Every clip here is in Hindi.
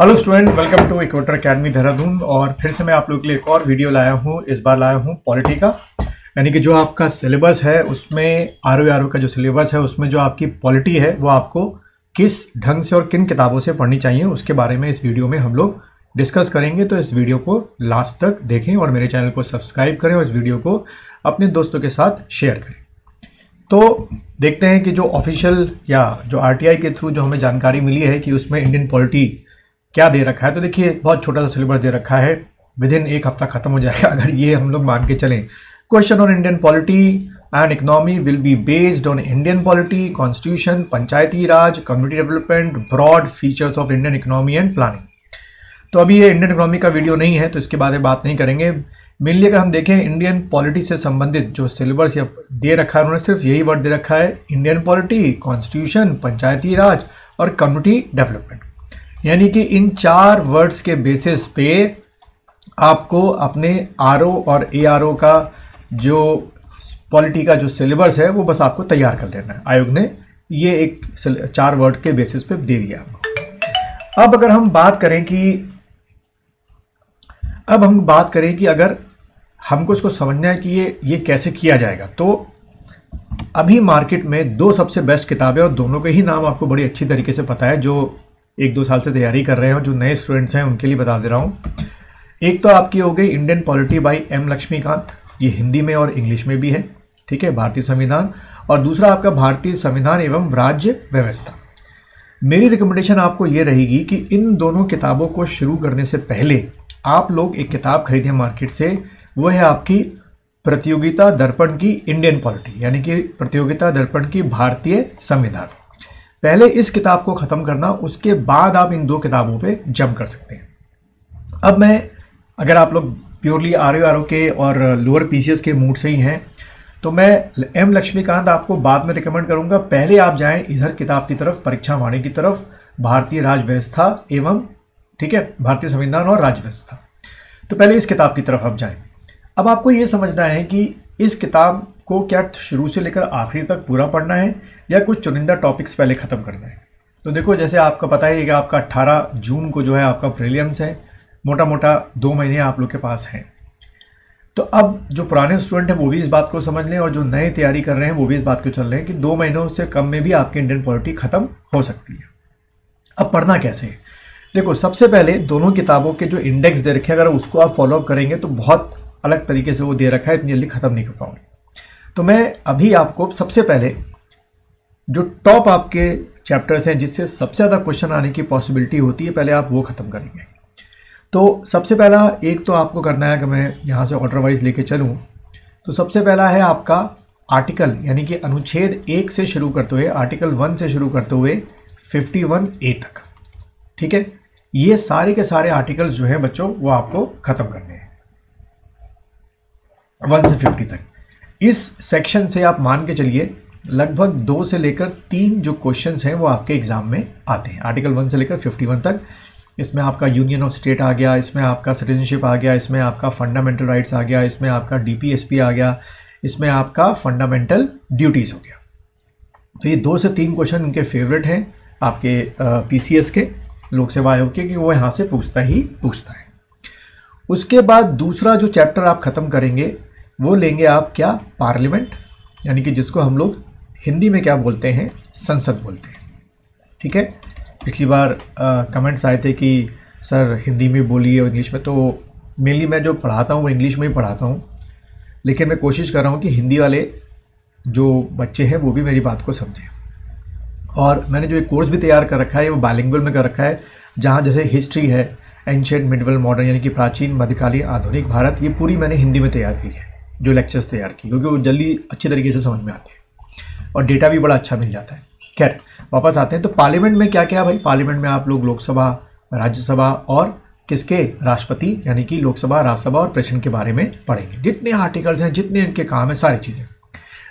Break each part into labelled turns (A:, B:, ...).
A: Hello student welcome to Equator Academy Dehradun और फिर से मैं आप लोगों के लिए एक और वीडियो लाया हूँ। इस बार लाया हूँ पॉलिटी का। यानी कि जो आपका सिलेबस है, उसमें आर ओ का जो सिलेबस है, उसमें जो आपकी पॉलिटी है, वो आपको किस ढंग से और किन किताबों से पढ़नी चाहिए, उसके बारे में इस वीडियो में हम लोग डिस्कस करेंगे। तो इस वीडियो को लास्ट तक देखें और मेरे चैनल को सब्सक्राइब करें और इस वीडियो को अपने दोस्तों के साथ शेयर करें। तो देखते हैं कि जो ऑफिशियल या जो आरटीआई के थ्रू जो हमें जानकारी मिली है कि उसमें इंडियन पॉलिटी क्या दे रखा है? तो देखिए, बहुत छोटा सा सिलेबस दे रखा है। विद इन एक हफ़्ता खत्म हो जाएगा, अगर ये हम लोग मान के चलें। Question on Indian polity and economy will be based on Indian polity constitution Panchayati Raj community development broad features of Indian economy and planning तो अभी ये इंडियन इकोनॉमी का वीडियो नहीं है तो इसके बारे में बात नहीं करेंगे। मेनली अगर हम देखें इंडियन पॉलिटी से संबंधित जो सिलेबस या दे रखा है, उन्होंने सिर्फ़ यही वर्ड दे रखा है। Indian polity constitution Panchayati Raj और कम्युनिटी डेवलपमेंट यानी कि इन चार वर्ड्स के बेसिस पे आपको अपने आरओ और एआरओ का जो पॉलिटी का जो सिलेबस है, वो बस आपको तैयार कर लेना है। आयोग ने ये एक चार वर्ड के बेसिस पे दे दिया आपको। अब अगर हम बात करें कि अब हम बात करें कि अगर हमको इसको समझना है कि ये ये कैसे किया जाएगा तो अभी मार्केट में दो सबसे बेस्ट किताबें और दोनों के ही नाम आपको बड़ी अच्छी तरीके से पता है, जो एक दो साल से तैयारी कर रहे हैं जो नए स्टूडेंट्स हैं, उनके लिए बता दे रहा हूँ। एक तो आपकी हो गई Indian polity by M Laxmikanth ये हिंदी में और इंग्लिश में भी है, ठीक है, भारतीय संविधान। और दूसरा आपका भारतीय संविधान एवं राज्य व्यवस्था। मेरी रिकमेंडेशन आपको ये रहेगी कि इन दोनों किताबों को शुरू करने से पहले आप लोग एक किताब खरीदें मार्केट से। वो है आपकी प्रतियोगिता दर्पण की इंडियन पॉलिटी यानी कि प्रतियोगिता दर्पण की भारतीय संविधान। पहले इस किताब को ख़त्म करना, उसके बाद आप इन दो किताबों पे जम कर सकते हैं। अब मैं, अगर आप लोग प्योरली आर आर ओ के और लोअर पीसीएस के मूड से ही हैं तो मैं एम लक्ष्मीकांत आपको बाद में रिकमेंड करूँगा, पहले आप जाएँ इधर किताब की तरफ़, परीक्षा वाणी की तरफ़, भारतीय राज व्यवस्था एवं, ठीक है, भारतीय संविधान और राज व्यवस्था तो पहले इस किताब की तरफ़ आप जाएँ। अब आपको ये समझना है कि इस किताब को क्या शुरू से लेकर आखिरी तक पूरा पढ़ना है या कुछ चुनिंदा टॉपिक्स पहले ख़त्म करना है? तो देखो, जैसे आपका पता ही है कि आपका 18 जून को जो है आपका प्रीलियम्स है मोटा मोटा दो महीने आप लोग के पास हैं। तो अब जो पुराने स्टूडेंट हैं, वो भी इस बात को समझ लें और जो नए तैयारी कर रहे हैं, वो भी इस बात को चल रहे हैं कि दो महीनों से कम में भी आपकी इंडियन पॉलिटी ख़त्म हो सकती है। अब पढ़ना कैसे है? देखो, सबसे पहले दोनों किताबों के जो इंडेक्स दे रखे हैं, अगर उसको आप फॉलो अप करेंगे तो बहुत अलग तरीके से वो दे रखा है, इतनी जल्दी ख़त्म नहीं कर पाऊँगे तो मैं अभी आपको सबसे पहले जो टॉप आपके चैप्टर्स हैं, जिससे सबसे ज़्यादा क्वेश्चन आने की पॉसिबिलिटी होती है, पहले आप वो ख़त्म करेंगे। तो सबसे पहला, एक तो आपको करना है कि मैं यहाँ से ऑर्डर वाइज लेके चलूँ। तो सबसे पहला है आपका आर्टिकल यानी कि अनुच्छेद एक से शुरू करते हुए आर्टिकल वन से शुरू करते हुए फिफ्टी वन ए तक। ठीक है? ये सारे के सारे आर्टिकल्स जो हैं बच्चों, वो आपको ख़त्म करने हैं। वन से फिफ्टी तक। इस सेक्शन से आप मान के चलिए, लगभग दो से लेकर तीन जो क्वेश्चंस हैं, वो आपके एग्ज़ाम में आते हैं। आर्टिकल वन से लेकर फिफ्टी वन तक। इसमें आपका यूनियन ऑफ़ स्टेट आ गया, इसमें आपका सिटीजनशिप आ गया, इसमें आपका फंडामेंटल राइट्स आ गया, इसमें आपका डीपीएसपी आ गया, इसमें आपका फंडामेंटल ड्यूटीज़ हो गया। तो ये दो से तीन क्वेश्चन इनके फेवरेट हैं, आपके पीसीएस के, लोक सेवा आयोग के, कि वो यहाँ से पूछता ही पूछता है। उसके बाद दूसरा जो चैप्टर आप ख़त्म करेंगे वो लेंगे आप क्या? पार्लियामेंट यानी कि जिसको हम लोग हिंदी में क्या बोलते हैं? संसद बोलते हैं। ठीक है? पिछली बार कमेंट्स आए थे कि, सर, हिंदी में बोलिए और इंग्लिश में। तो मेनली मैं जो पढ़ाता हूँ, वो इंग्लिश में ही पढ़ाता हूँ। लेकिन मैं कोशिश कर रहा हूँ कि हिंदी वाले जो बच्चे हैं, वो भी मेरी बात को समझें। और मैंने जो एक कोर्स भी तैयार कर रखा है, वो बालिंगुअल में कर रखा है, जहाँ जैसे हिस्ट्री है एंशियंट मिडवल मॉडर्न यानी कि प्राचीन, मध्यकालीन, आधुनिक भारत, ये पूरी मैंने हिंदी में तैयार की है। जो लेक्चर्स तैयार किए क्योंकि वो जल्दी अच्छी तरीके से समझ में आते हैं। और डेटा भी बड़ा अच्छा मिल जाता है। खैर, वापस आते हैं। तो पार्लियामेंट में क्या क्या भाई? पार्लियामेंट में आप लोग लोकसभा, राज्यसभा और किसके? राष्ट्रपति, यानी कि लोकसभा, राज्यसभा और प्रेसिडेंट के बारे में पढ़ेंगे। जितने आर्टिकल्स हैं, जितने इनके काम है, सारी चीज़ें।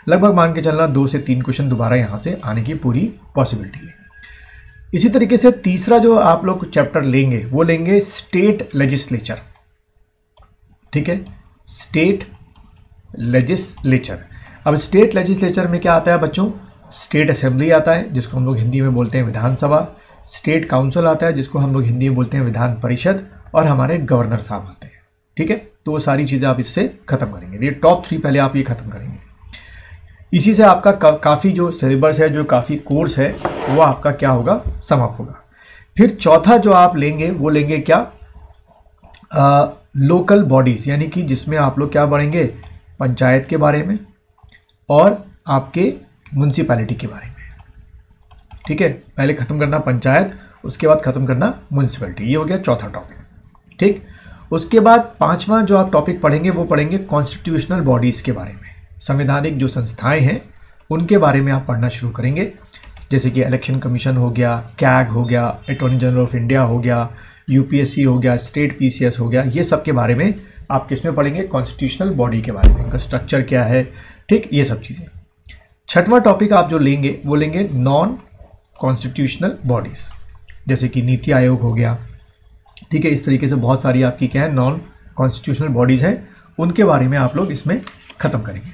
A: लगभग मान के चलना दो से तीन क्वेश्चन दोबारा यहाँ से आने की पूरी पॉसिबिलिटी है। इसी तरीके से तीसरा जो आप लोग चैप्टर लेंगे, वो लेंगे स्टेट लेजिस्लेचर ठीक है? स्टेट लेजिस्लेचर अब स्टेट लेजिस्लेचर में क्या आता है बच्चों? स्टेट असेंबली आता है जिसको हम लोग हिंदी में बोलते हैं विधानसभा। स्टेट काउंसिल आता है जिसको हम लोग हिंदी में बोलते हैं विधान परिषद। और हमारे गवर्नर साहब आते हैं ठीक है? तो वो सारी चीज़ें आप इससे ख़त्म करेंगे। ये टॉप थ्री पहले आप ये ख़त्म करेंगे। इसी से आपका का, काफ़ी जो सिलेबस है जो काफ़ी कोर्स है वो आपका क्या होगा? समाप्त होगा। फिर चौथा जो आप लेंगे वो लेंगे क्या? आ, लोकल बॉडीज़ यानी कि जिसमें आप लोग क्या बढ़ेंगे? पंचायत के बारे में और आपके म्यूनसिपैलिटी के बारे में। ठीक है? पहले ख़त्म करना पंचायत, उसके बाद ख़त्म करना म्यूनसिपैलिटी ये हो गया चौथा टॉपिक ठीक? उसके बाद पांचवा जो आप टॉपिक पढ़ेंगे, वो पढ़ेंगे कॉन्स्टिट्यूशनल बॉडीज़ के बारे में। संवैधानिक जो संस्थाएँ हैं, उनके बारे में आप पढ़ना शुरू करेंगे। जैसे कि इलेक्शन कमीशन हो गया कैग हो गया अटॉर्नी जनरल ऑफ़ इंडिया हो गया यूपीएससी हो गया स्टेट पीसीएस हो गया, ये सब के बारे में आप किसमें पढ़ेंगे? कॉन्स्टिट्यूशनल बॉडी के बारे में। उनका स्ट्रक्चर क्या है? ठीक, ये सब चीज़ें। छठवां टॉपिक आप जो लेंगे, वो लेंगे नॉन कॉन्स्टिट्यूशनल बॉडीज़ जैसे कि नीति आयोग हो गया। ठीक है, इस तरीके से बहुत सारी आपकी क्या है नॉन कॉन्स्टिट्यूशनल बॉडीज़ हैं। उनके बारे में आप लोग इसमें ख़त्म करेंगे।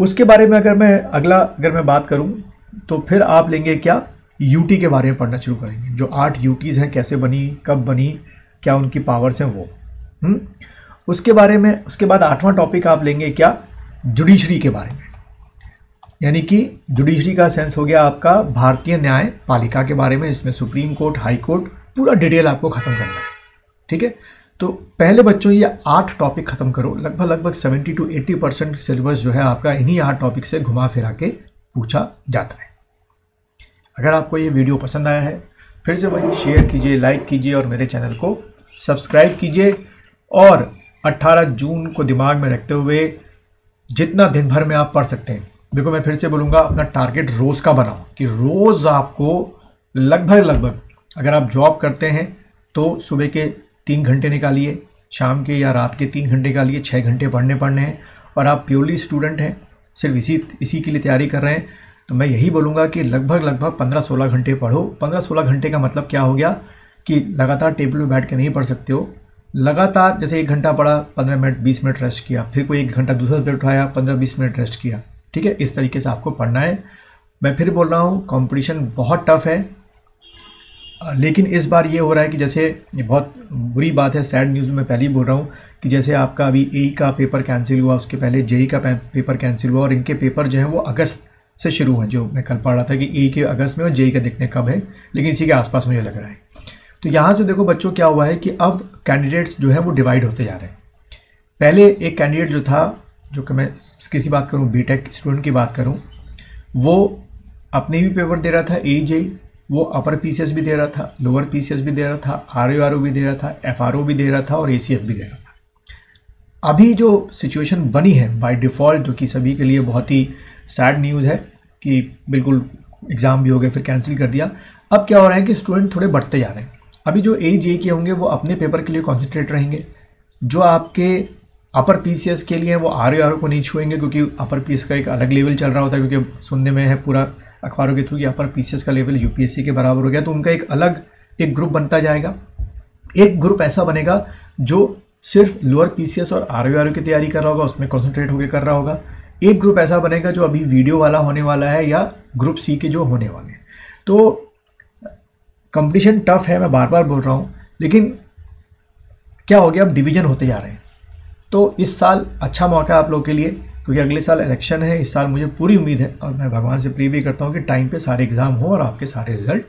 A: उसके बारे में अगर मैं, अगला अगर मैं बात करूँ तो फिर आप लेंगे क्या? यूटी के बारे में पढ़ना शुरू करेंगे। जो आठ यूटीज़ हैं, कैसे बनी, कब बनी, क्या उनकी पावर्स हैं, वो। हुँ? उसके बारे में, उसके बाद आठवां टॉपिक आप लेंगे क्या? जुडिशरी के बारे में। यानी कि जुडिशरी का सेंस हो गया आपका भारतीय न्याय पालिका के बारे में, इसमें सुप्रीम कोर्ट, हाई कोर्ट पूरा डिटेल आपको ख़त्म करना है। ठीक है? तो पहले बच्चों ये आठ टॉपिक ख़त्म करो, लगभग लगभग seventy to eighty percent syllabus जो है आपका इन्हीं आठ टॉपिक से घुमा फिरा के पूछा जाता है। अगर आपको ये वीडियो पसंद आया है, फिर से वही शेयर कीजिए लाइक कीजिए और मेरे चैनल को सब्सक्राइब कीजिए और 18 जून को दिमाग में रखते हुए जितना दिन भर में आप पढ़ सकते हैं। देखो, मैं फिर से बोलूँगा, अपना टारगेट रोज़ का बनाओ, कि रोज़ आपको लगभग लगभग अगर आप जॉब करते हैं तो सुबह के तीन घंटे निकालिए, शाम के या रात के तीन घंटे निकालिए छः घंटे पढ़ने पढ़ने हैं, और आप प्योरली स्टूडेंट हैं, सिर्फ़ इसी इसी के लिए तैयारी कर रहे हैं तो मैं यही बोलूँगा कि लगभग लगभग पंद्रह सोलह घंटे पढ़ो। पंद्रह सोलह घंटे का मतलब क्या हो गया कि लगातार टेबल में बैठ के नहीं पढ़ सकते हो लगातार जैसे एक घंटा पढ़ा पंद्रह मिनट, बीस मिनट रेस्ट किया, फिर कोई एक घंटा दूसरा पेपर उठाया, पंद्रह, बीस मिनट रेस्ट किया। ठीक है? इस तरीके से आपको पढ़ना है। मैं फिर बोल रहा हूँ कंपटीशन बहुत टफ है। लेकिन इस बार ये हो रहा है कि जैसे, ये बहुत बुरी बात है सैड न्यूज़ में पहले ही बोल रहा हूँ कि जैसे आपका अभी ए का पेपर कैंसिल हुआ, उसके पहले जेई का पेपर कैंसिल हुआ और इनके पेपर जो है वो अगस्त से शुरू हुए जो मैं कल पढ़ रहा था कि ए के अगस्त में और जेई का देखने कब है। लेकिन इसी के आसपास मुझे लग रहा है। तो यहाँ से देखो बच्चों क्या हुआ है कि अब कैंडिडेट्स जो है वो डिवाइड होते जा रहे हैं। पहले एक कैंडिडेट जो था, जो कि मैं किसकी बात करूँ? बी स्टूडेंट की बात करूँ, वो अपने भी पेपर दे रहा था ए जेई वो अपर पीसीएस भी दे रहा था लोअर पी भी दे रहा था आर आर भी दे रहा था एफआरओ भी दे रहा था और एसीएफ भी दे रहा था। अभी जो सिचुएशन बनी है बाय डिफ़ॉल्ट जो कि सभी के लिए बहुत ही सैड न्यूज़ है कि बिल्कुल एग्ज़ाम भी हो गए फिर कैंसिल कर दिया। अब क्या हो रहा है कि स्टूडेंट थोड़े बढ़ते जा रहे हैं। अभी जो ए जे के होंगे, वो अपने पेपर के लिए कॉन्सेंट्रेट रहेंगे। जो आपके अपर पीसीएस के लिए वो आर आर को नहीं छुएँगे, क्योंकि अपर पी का एक अलग लेवल चल रहा होता है, क्योंकि सुनने में है पूरा अखबारों के थ्रू कि अपर पीसीएस का लेवल यूपीएससी के बराबर हो गया तो उनका एक अलग एक ग्रुप बनता जाएगा। एक ग्रुप ऐसा बनेगा जो सिर्फ़ लोअर पीसीएस और आर की तैयारी कर रहा होगा, उसमें कॉन्सेंट्रेट होकर कर रहा होगा। एक ग्रुप ऐसा बनेगा जो अभी वीडियो वाला होने वाला है या ग्रुप सी के जो होने वाले हैं। तो कंपटीशन टफ है, मैं बार बार बोल रहा हूँ, लेकिन क्या हो गया, अब डिवीज़न होते जा रहे हैं। तो इस साल अच्छा मौका है आप लोग के लिए, क्योंकि अगले साल इलेक्शन है, इस साल मुझे पूरी उम्मीद है और मैं भगवान से प्रे भी करता हूँ कि टाइम पे सारे एग्ज़ाम हो और आपके सारे रिज़ल्ट